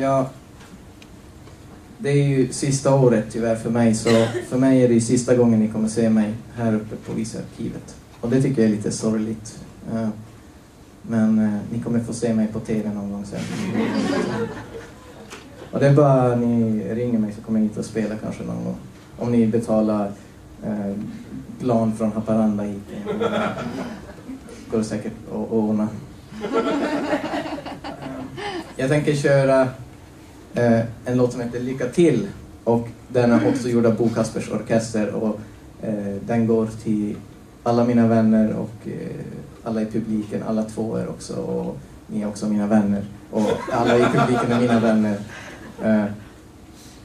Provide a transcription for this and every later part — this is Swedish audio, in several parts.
Ja, det är ju sista året tyvärr för mig, så för mig är det ju sista gången ni kommer se mig här uppe på Visarkivet. Och det tycker jag är lite sorgligt. Men eh, ni kommer få se mig på TV någon gång sen. Och det är bara ni ringer mig så kommer jag hit och spela kanske någon gång. Om ni betalar eh, plan från Haparanda hit. Går det säkert att ordna. Jag tänker köra eh, en låt som heter Lycka till och den är också gjord av Bo Kaspers Orkester och eh, den går till alla mina vänner och eh, alla i publiken, alla två är också och ni är också mina vänner och alla i publiken är mina vänner. Eh,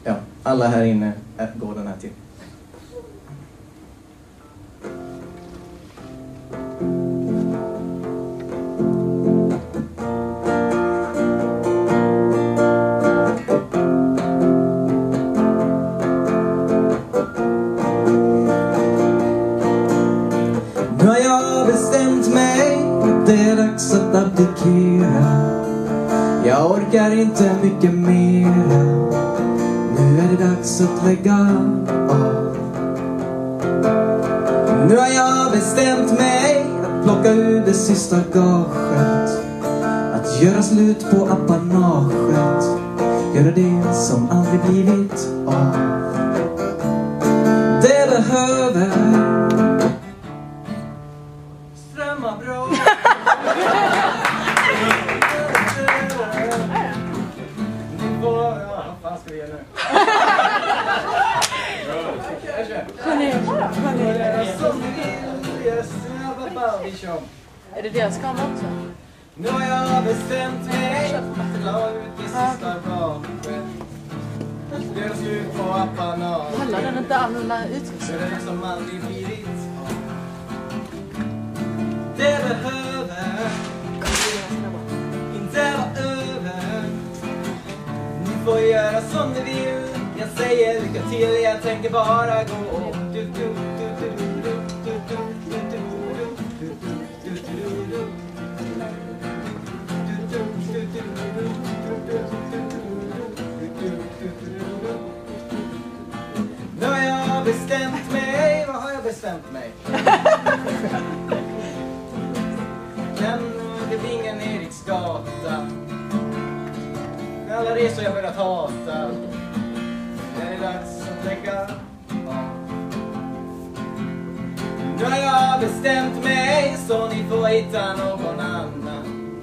ja, alla här inne eh, går den här till. Det är dags att abdikera. Jag orkar inte mycket mera Nu är det dags att lägga av. Nu har jag bestämt mig att plocka ur det sista gaget. Att göra slut på apanaget. Göra det som aldrig blivit av. Det behöver fan ska vi ge nu? Är det deras kamera också? Nu har jag bestämt mig att la ut i sista raden Blev den är som aldrig blivit. Det behövs Ni får göra som du vill. Jag säger lycka till, jag tänker bara gå. Du, du, du, du, du, du, du, du, du, du, du, du, du, du. Nu har jag bestämt mig. Vad har jag bestämt mig? Kan det bli ingen Eriksgata? Med alla resor jag velat hata. Det är dags att lägga av. Nu har jag bestämt mig så ni får hitta någon annan.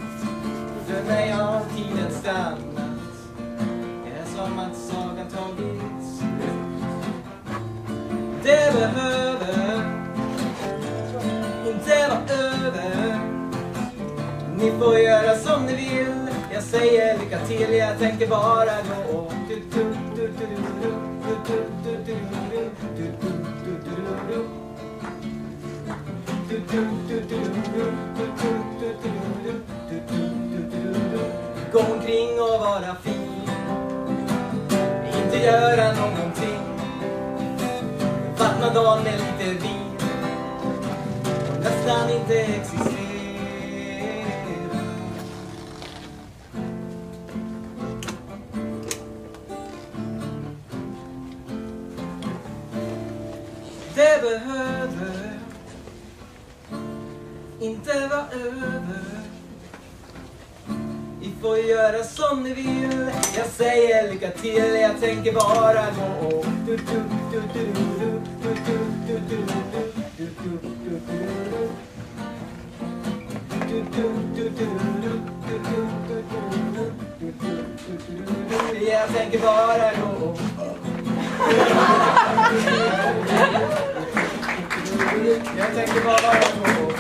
För mig har tiden stannat. Det är som att sagan tagit slut. Det behöver inte vara över. Ni får göra som ni vill jag säger lycka till, jag tänker bara gå Gå omkring och vara fin Inte göra någonting Vattna dagen med lite vin Nästan inte existera behöver inte vara över Ni får göra som ni vill Jag säger lycka till, jag tänker bara gå Jag tänker bara gå. 年前就报道了父母